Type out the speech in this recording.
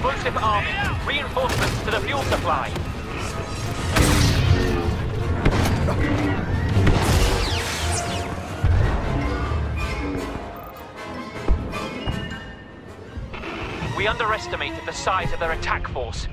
explosive army. Reinforcements to the fuel supply. We underestimated the size of their attack force.